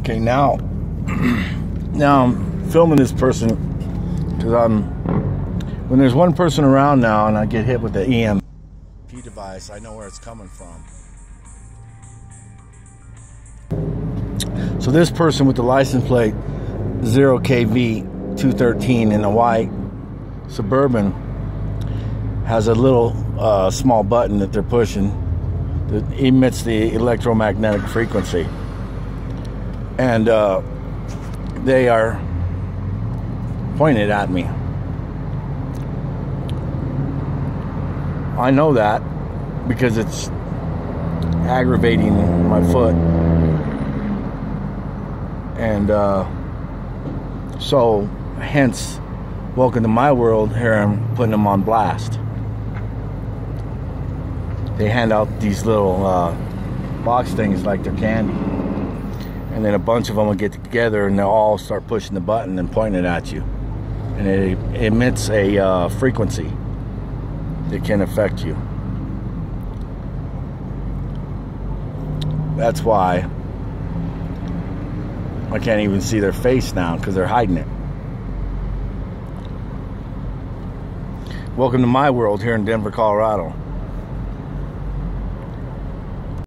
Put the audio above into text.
Okay, now, now I'm filming this person because I'm when there's one person around now and I get hit with the EMP device, I know where it's coming from. So this person with the license plate 0KV213 in a white Suburban has a little uh, small button that they're pushing that emits the electromagnetic frequency. And uh, they are pointed at me. I know that because it's aggravating my foot. And uh, so, hence, welcome to my world. Here I'm putting them on blast. They hand out these little uh, box things like they're candy. And then a bunch of them will get together and they'll all start pushing the button and pointing it at you. And it emits a uh, frequency that can affect you. That's why I can't even see their face now because they're hiding it. Welcome to my world here in Denver, Colorado.